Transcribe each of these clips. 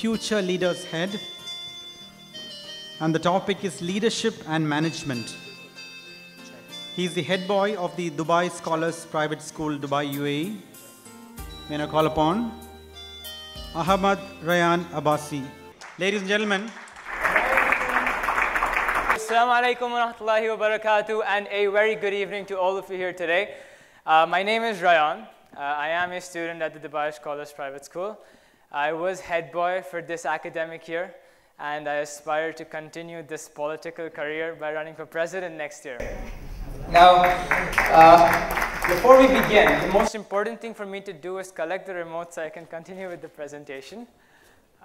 Future Leaders Head, and the topic is Leadership and Management. He is the head boy of the Dubai Scholars Private School, Dubai, UAE. May I call upon Ahmed Rayyan Abbassi. Ladies and gentlemen, Assalamu alaikum wa rahmatullahi wa barakatuh, and a very good evening to all of you here today. Uh, my name is Rayyan. Uh, I am a student at the Dubai Scholars Private School. I was head boy for this academic year, and I aspire to continue this political career by running for president next year. Now, uh, before we begin, the most important thing for me to do is collect the remote so I can continue with the presentation.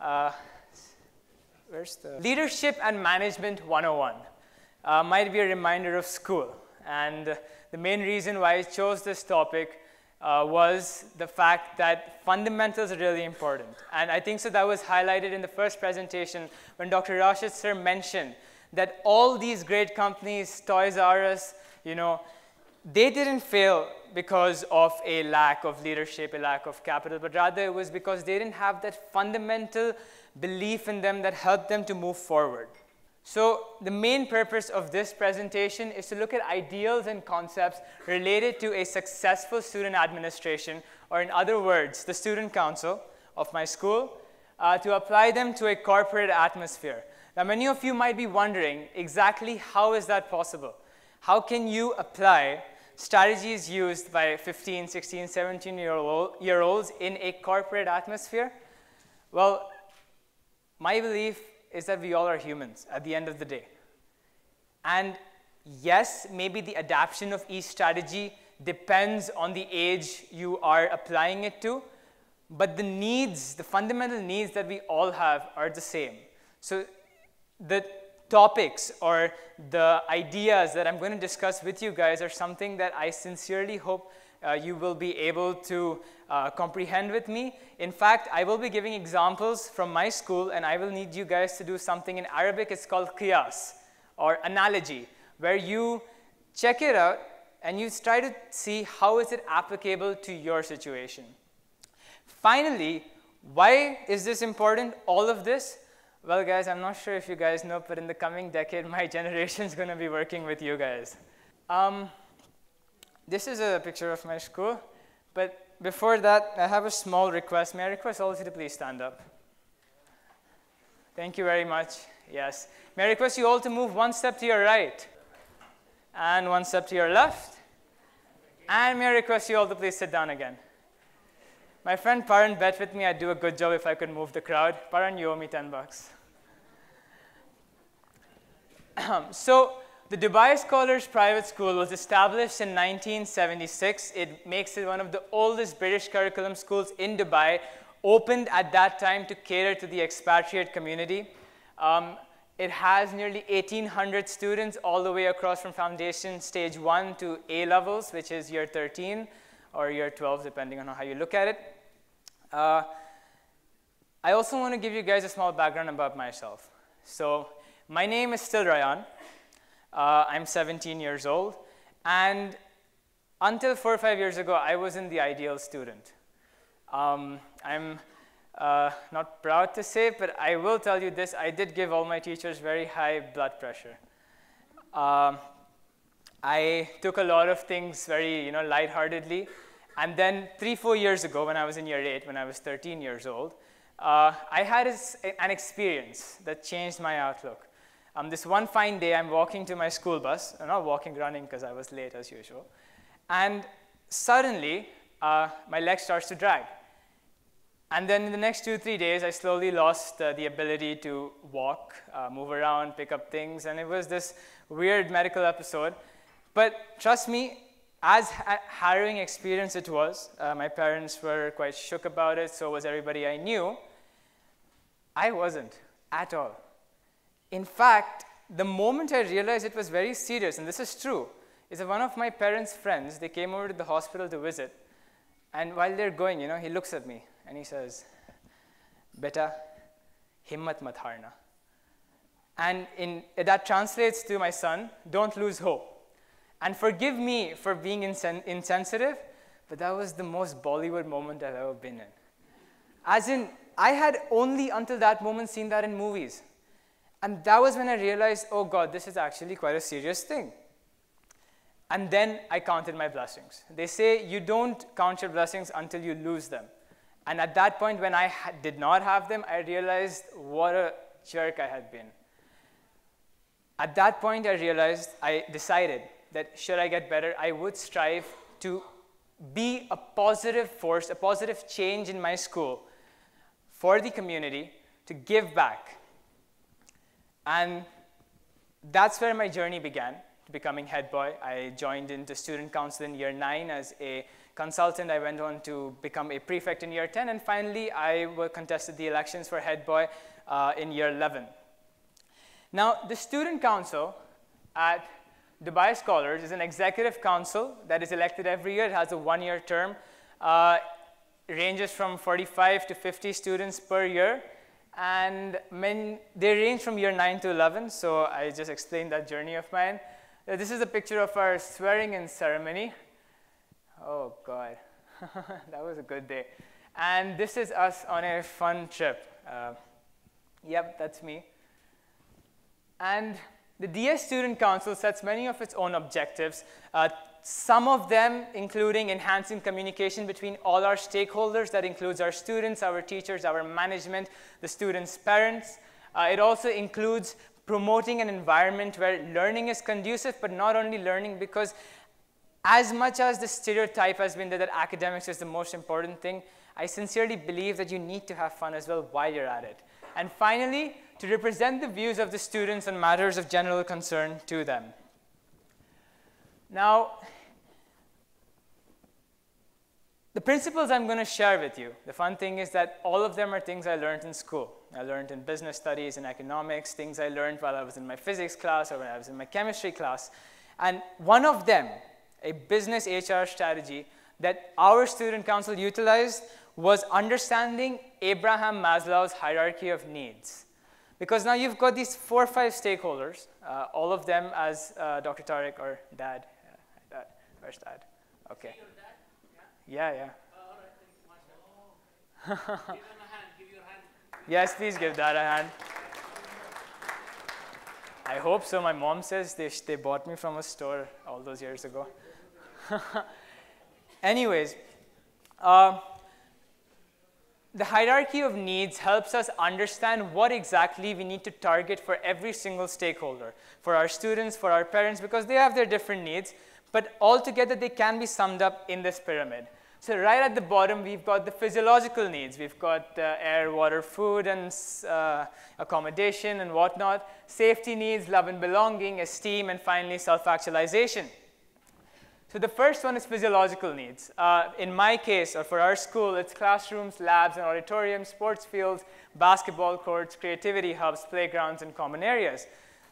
Uh, where's the Leadership and Management 101 uh, might be a reminder of school. And the main reason why I chose this topic uh, was the fact that fundamentals are really important. And I think so that was highlighted in the first presentation when Dr. Rashid sir mentioned that all these great companies, Toys R Us, you know, they didn't fail because of a lack of leadership, a lack of capital, but rather it was because they didn't have that fundamental belief in them that helped them to move forward. So the main purpose of this presentation is to look at ideals and concepts related to a successful student administration, or in other words, the student council of my school, uh, to apply them to a corporate atmosphere. Now many of you might be wondering exactly how is that possible? How can you apply strategies used by 15, 16, 17 year, old, year olds in a corporate atmosphere? Well, my belief is that we all are humans at the end of the day. And yes, maybe the adaptation of each strategy depends on the age you are applying it to, but the needs, the fundamental needs that we all have are the same. So the topics or the ideas that I'm going to discuss with you guys are something that I sincerely hope uh, you will be able to uh, comprehend with me. In fact, I will be giving examples from my school and I will need you guys to do something in Arabic. It's called qiyas or analogy, where you check it out and you try to see how is it applicable to your situation. Finally, why is this important, all of this? Well, guys, I'm not sure if you guys know, but in the coming decade, my generation is going to be working with you guys. Um, this is a picture of my school, but before that, I have a small request. May I request all of you to please stand up? Thank you very much. Yes. May I request you all to move one step to your right and one step to your left. And may I request you all to please sit down again. My friend Paran bet with me I'd do a good job if I could move the crowd. Paran, you owe me 10 bucks. so, the Dubai Scholars Private School was established in 1976. It makes it one of the oldest British curriculum schools in Dubai, opened at that time to cater to the expatriate community. Um, it has nearly 1,800 students all the way across from foundation stage 1 to A levels, which is year 13 or year 12, depending on how you look at it. Uh, I also want to give you guys a small background about myself. So, my name is still Rayyan. Uh, I'm 17 years old. And until four or five years ago, I wasn't the ideal student. Um, I'm uh, not proud to say, but I will tell you this. I did give all my teachers very high blood pressure. Um, I took a lot of things very, you know, lightheartedly. And then three, four years ago, when I was in year eight, when I was 13 years old, uh, I had an experience that changed my outlook. Um, this one fine day, I'm walking to my school bus. I'm not walking, running, because I was late as usual. And suddenly, uh, my leg starts to drag. And then in the next two, three days, I slowly lost uh, the ability to walk, uh, move around, pick up things. And it was this weird medical episode. But trust me, as ha harrowing experience it was, uh, my parents were quite shook about it, so was everybody I knew. I wasn't at all. In fact, the moment I realized it was very serious, and this is true, is that one of my parents' friends, they came over to the hospital to visit. And while they're going, you know, he looks at me and he says, Beta, himmat mat harna. And in, that translates to my son, don't lose hope. And forgive me for being insen insensitive, but that was the most Bollywood moment I've ever been in. As in, I had only until that moment seen that in movies. And that was when I realized, oh God, this is actually quite a serious thing. And then I counted my blessings. They say you don't count your blessings until you lose them. And at that point, when I did not have them, I realized what a jerk I had been. At that point, I realized, I decided that should I get better, I would strive to be a positive force, a positive change in my school for the community to give back. And that's where my journey began becoming head boy. I joined into student council in year nine as a consultant. I went on to become a prefect in year 10, and finally I contested the elections for head boy uh, in year 11. Now, the student council at Dubai Scholars is an executive council that is elected every year. It has a one-year term. Uh, ranges from 45 to 50 students per year. And men, they range from year 9 to 11, so I just explained that journey of mine. Uh, this is a picture of our swearing-in ceremony. Oh, God. that was a good day. And this is us on a fun trip. Uh, yep, that's me. And the DS Student Council sets many of its own objectives, uh, some of them including enhancing communication between all our stakeholders. That includes our students, our teachers, our management, the students' parents. Uh, it also includes promoting an environment where learning is conducive, but not only learning, because as much as the stereotype has been that, that academics is the most important thing, I sincerely believe that you need to have fun as well while you're at it. And finally, to represent the views of the students on matters of general concern to them. Now, the principles I'm going to share with you, the fun thing is that all of them are things I learned in school. I learned in business studies and economics, things I learned while I was in my physics class or when I was in my chemistry class. And one of them, a business HR strategy that our student council utilized was understanding Abraham Maslow's hierarchy of needs. Because now you've got these four or five stakeholders, uh, all of them as uh, Dr. Tarek or dad. Yeah, dad. Where's dad? Okay. Yeah, yeah. yes, please give dad a hand. I hope so. My mom says they, they bought me from a store all those years ago. Anyways, uh, the hierarchy of needs helps us understand what exactly we need to target for every single stakeholder, for our students, for our parents, because they have their different needs, but altogether they can be summed up in this pyramid. So right at the bottom, we've got the physiological needs. We've got uh, air, water, food, and uh, accommodation and whatnot. Safety needs, love and belonging, esteem, and finally self-actualization. So the first one is physiological needs. Uh, in my case, or for our school, it's classrooms, labs, and auditoriums, sports fields, basketball courts, creativity hubs, playgrounds, and common areas.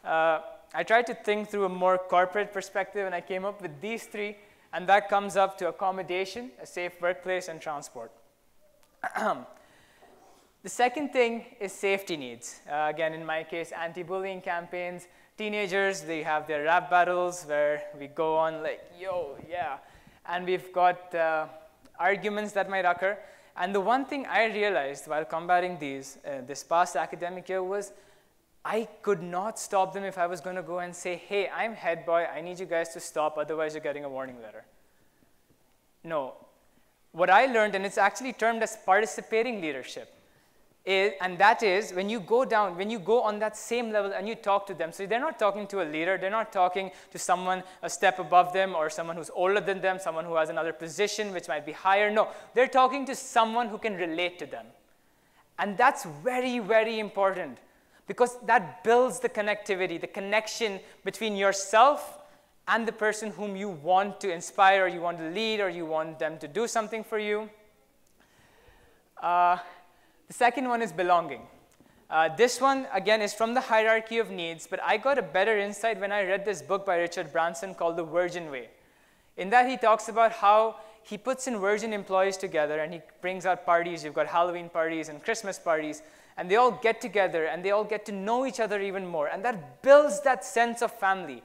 Uh, I tried to think through a more corporate perspective, and I came up with these three, and that comes up to accommodation, a safe workplace, and transport. the second thing is safety needs. Uh, again, in my case, anti-bullying campaigns, teenagers, they have their rap battles where we go on like, yo, yeah. And we've got uh, arguments that might occur. And the one thing I realized while combating these uh, this past academic year was I could not stop them if I was going to go and say, hey, I'm head boy, I need you guys to stop, otherwise you're getting a warning letter. No. What I learned, and it's actually termed as participating leadership, is, and that is when you go down, when you go on that same level and you talk to them. So they're not talking to a leader, they're not talking to someone a step above them or someone who's older than them, someone who has another position which might be higher. No, they're talking to someone who can relate to them. And that's very, very important because that builds the connectivity, the connection between yourself and the person whom you want to inspire or you want to lead or you want them to do something for you. Uh, second one is belonging. Uh, this one, again, is from the hierarchy of needs, but I got a better insight when I read this book by Richard Branson called The Virgin Way. In that, he talks about how he puts in virgin employees together and he brings out parties. You've got Halloween parties and Christmas parties, and they all get together and they all get to know each other even more. And that builds that sense of family.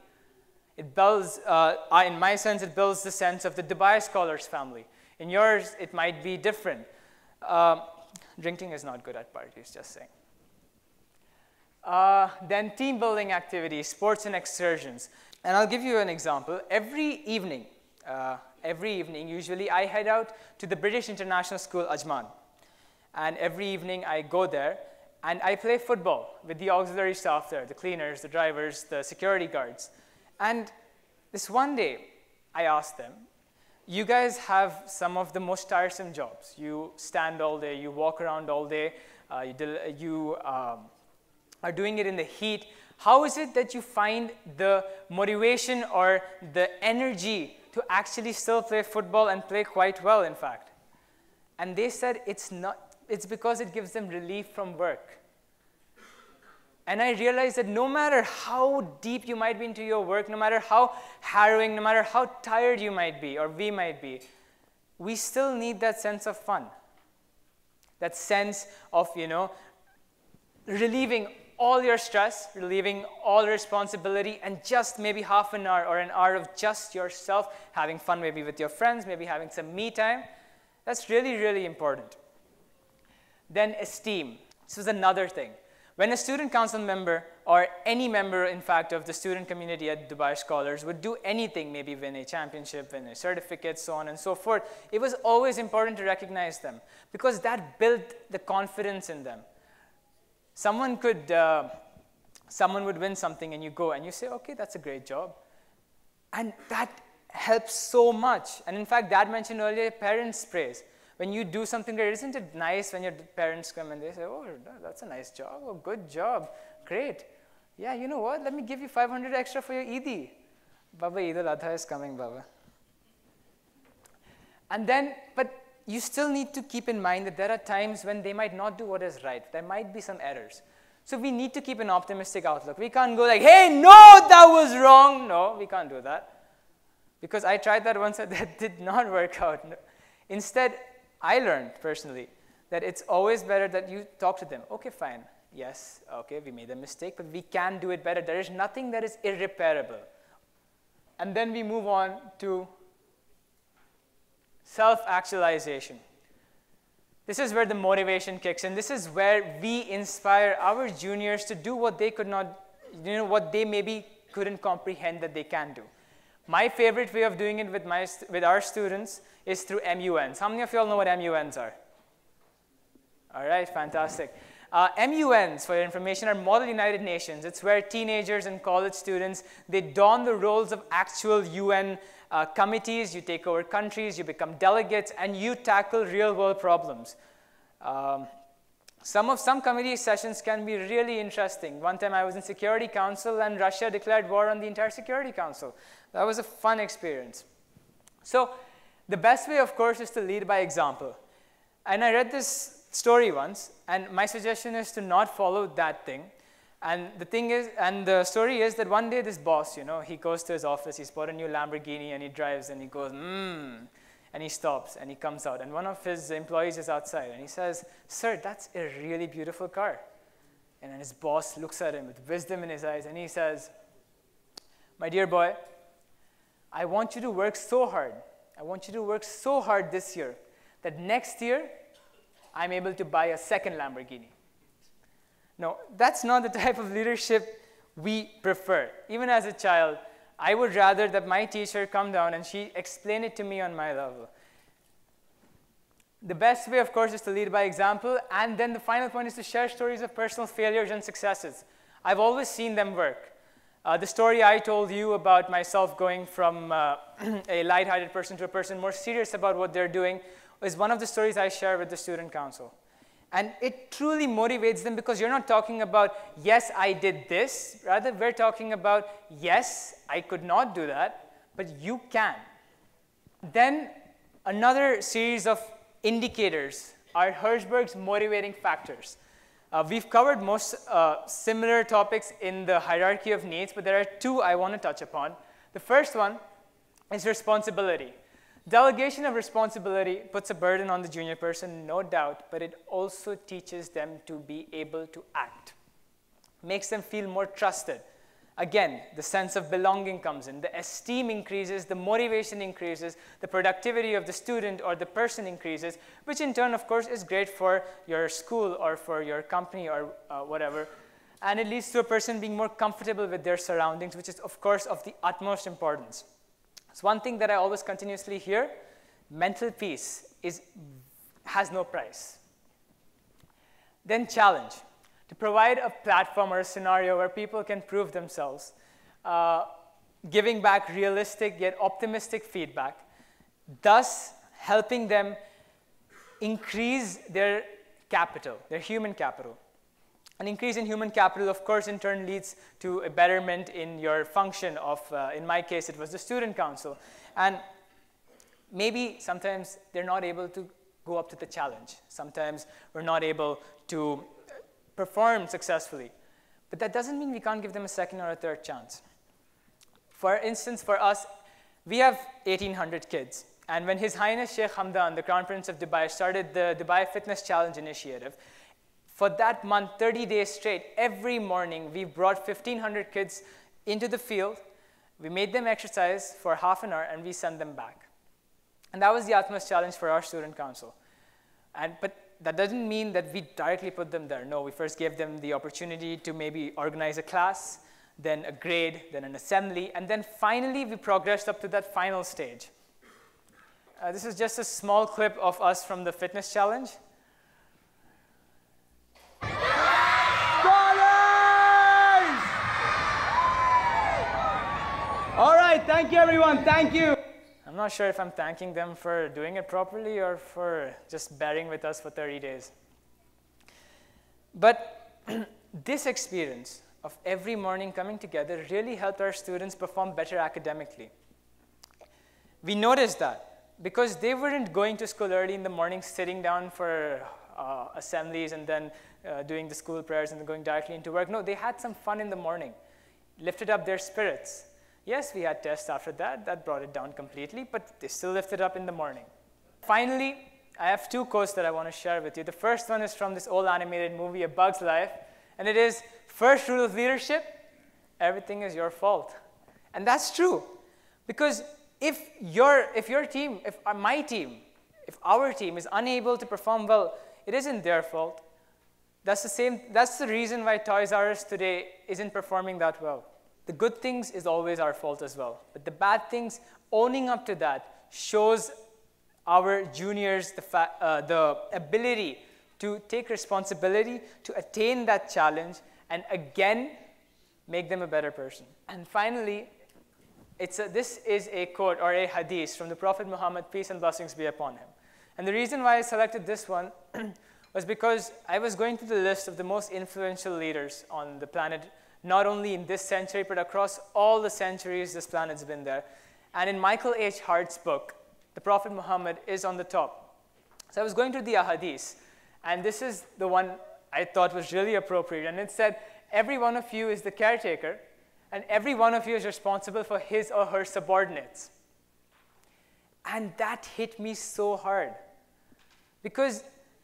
It builds, uh, in my sense, it builds the sense of the Dubai Scholars family. In yours, it might be different. Uh, drinking is not good at parties, just saying. Uh, then team building activities, sports and excursions. And I'll give you an example. Every evening, uh, every evening, usually I head out to the British International School, Ajman. And every evening I go there and I play football with the auxiliary staff there, the cleaners, the drivers, the security guards. And this one day, I asked them, you guys have some of the most tiresome jobs. You stand all day, you walk around all day, uh, you, you um, are doing it in the heat. How is it that you find the motivation or the energy to actually still play football and play quite well, in fact? And they said it's, not, it's because it gives them relief from work. And I realized that no matter how deep you might be into your work, no matter how harrowing, no matter how tired you might be or we might be, we still need that sense of fun. That sense of, you know, relieving all your stress, relieving all responsibility, and just maybe half an hour or an hour of just yourself, having fun maybe with your friends, maybe having some me time. That's really, really important. Then esteem. This was another thing. When a student council member, or any member, in fact, of the student community at Dubai Scholars would do anything, maybe win a championship, win a certificate, so on and so forth, it was always important to recognize them because that built the confidence in them. Someone could, uh, someone would win something and you go and you say, okay, that's a great job. And that helps so much. And in fact, Dad mentioned earlier parents' praise when you do something great, isn't it nice when your parents come and they say, oh, that's a nice job, oh, good job, great. Yeah, you know what, let me give you 500 extra for your Eid. Baba, Eid al-Adha is coming, Baba. And then, but you still need to keep in mind that there are times when they might not do what is right. There might be some errors. So we need to keep an optimistic outlook. We can't go like, hey, no, that was wrong. No, we can't do that. Because I tried that once and that did not work out. Instead, I learned personally that it's always better that you talk to them. Okay, fine. Yes, okay, we made a mistake, but we can do it better. There is nothing that is irreparable. And then we move on to self actualization. This is where the motivation kicks in. This is where we inspire our juniors to do what they could not, you know, what they maybe couldn't comprehend that they can do. My favorite way of doing it with, my, with our students is through MUNs. How many of you all know what MUNs are? All right, fantastic. Uh, MUNs, for your information, are Model United Nations. It's where teenagers and college students, they don the roles of actual UN uh, committees. You take over countries, you become delegates, and you tackle real-world problems. Um, some of some committee sessions can be really interesting. One time I was in Security Council and Russia declared war on the entire Security Council. That was a fun experience. So the best way, of course, is to lead by example. And I read this story once, and my suggestion is to not follow that thing. And the thing is, and the story is that one day this boss, you know, he goes to his office, he's bought a new Lamborghini, and he drives, and he goes, mmm, and he stops, and he comes out, and one of his employees is outside, and he says, sir, that's a really beautiful car. And then his boss looks at him with wisdom in his eyes, and he says, my dear boy, I want you to work so hard. I want you to work so hard this year that next year I'm able to buy a second Lamborghini. No, that's not the type of leadership we prefer. Even as a child, I would rather that my teacher come down and she explain it to me on my level. The best way, of course, is to lead by example. And then the final point is to share stories of personal failures and successes. I've always seen them work. Uh, the story I told you about myself going from uh, a light-hearted person to a person more serious about what they're doing is one of the stories I share with the student council. And it truly motivates them because you're not talking about, yes, I did this. Rather, we're talking about, yes, I could not do that, but you can. Then another series of indicators are Herzberg's motivating factors. Uh, we've covered most uh, similar topics in the hierarchy of needs, but there are two I want to touch upon. The first one is responsibility. Delegation of responsibility puts a burden on the junior person, no doubt, but it also teaches them to be able to act, makes them feel more trusted. Again, the sense of belonging comes in, the esteem increases, the motivation increases, the productivity of the student or the person increases, which in turn, of course, is great for your school or for your company or uh, whatever. And it leads to a person being more comfortable with their surroundings, which is, of course, of the utmost importance. So, one thing that I always continuously hear mental peace is, has no price. Then, challenge to provide a platform or a scenario where people can prove themselves, uh, giving back realistic yet optimistic feedback, thus helping them increase their capital, their human capital. An increase in human capital, of course, in turn leads to a betterment in your function of, uh, in my case, it was the student council. And maybe sometimes they're not able to go up to the challenge. Sometimes we're not able to perform successfully. But that doesn't mean we can't give them a second or a third chance. For instance, for us, we have 1,800 kids. And when His Highness Sheikh Hamdan, the Crown Prince of Dubai, started the Dubai Fitness Challenge initiative, for that month, 30 days straight, every morning, we brought 1,500 kids into the field. We made them exercise for half an hour, and we sent them back. And that was the utmost challenge for our student council. And, but that doesn't mean that we directly put them there. No, we first gave them the opportunity to maybe organize a class, then a grade, then an assembly, and then finally we progressed up to that final stage. Uh, this is just a small clip of us from the fitness challenge. Right, thank you everyone, thank you. I'm not sure if I'm thanking them for doing it properly or for just bearing with us for 30 days. But this experience of every morning coming together really helped our students perform better academically. We noticed that because they weren't going to school early in the morning, sitting down for uh, assemblies and then uh, doing the school prayers and then going directly into work. No, they had some fun in the morning, lifted up their spirits. Yes, we had tests after that. That brought it down completely, but they still lifted up in the morning. Finally, I have two quotes that I want to share with you. The first one is from this old animated movie, A Bug's Life, and it is first rule of leadership everything is your fault. And that's true. Because if your, if your team, if my team, if our team is unable to perform well, it isn't their fault. That's the same, that's the reason why Toys R Us today isn't performing that well. The good things is always our fault as well. But the bad things, owning up to that, shows our juniors the, uh, the ability to take responsibility, to attain that challenge, and again, make them a better person. And finally, it's a, this is a quote or a hadith from the Prophet Muhammad, peace and blessings be upon him. And the reason why I selected this one was because I was going through the list of the most influential leaders on the planet not only in this century, but across all the centuries this planet's been there. And in Michael H. Hart's book, the Prophet Muhammad is on the top. So I was going through the ahadith, and this is the one I thought was really appropriate. And it said, Every one of you is the caretaker, and every one of you is responsible for his or her subordinates. And that hit me so hard. Because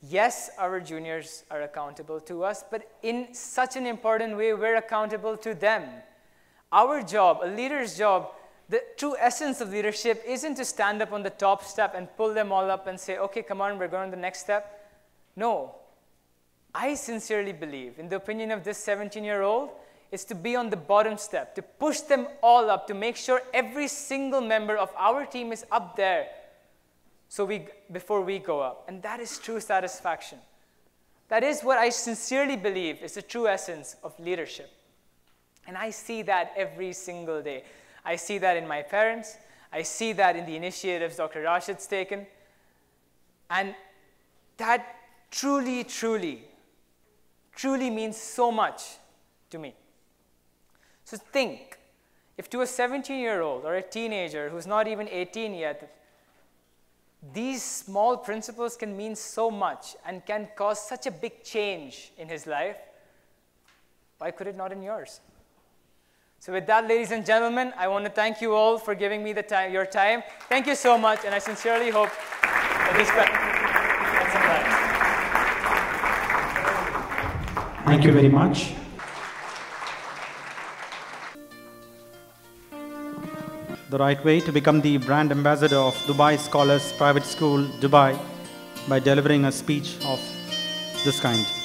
yes, our juniors are accountable to us, but in such an important way, we're accountable to them. Our job, a leader's job, the true essence of leadership isn't to stand up on the top step and pull them all up and say, okay, come on, we're going to the next step. No. I sincerely believe, in the opinion of this 17 year old, is to be on the bottom step, to push them all up, to make sure every single member of our team is up there so we, before we go up. And that is true satisfaction. That is what I sincerely believe is the true essence of leadership. And I see that every single day. I see that in my parents. I see that in the initiatives Dr. Rashid's taken. And that truly, truly, truly means so much to me. So think if to a 17 year old or a teenager who's not even 18 yet, these small principles can mean so much and can cause such a big change in his life. Why could it not in yours? So, with that, ladies and gentlemen, I want to thank you all for giving me the time, your time. Thank you so much, and I sincerely hope that this. Thank you very much. The right way to become the brand ambassador of Dubai Scholars Private School, Dubai, by delivering a speech of this kind.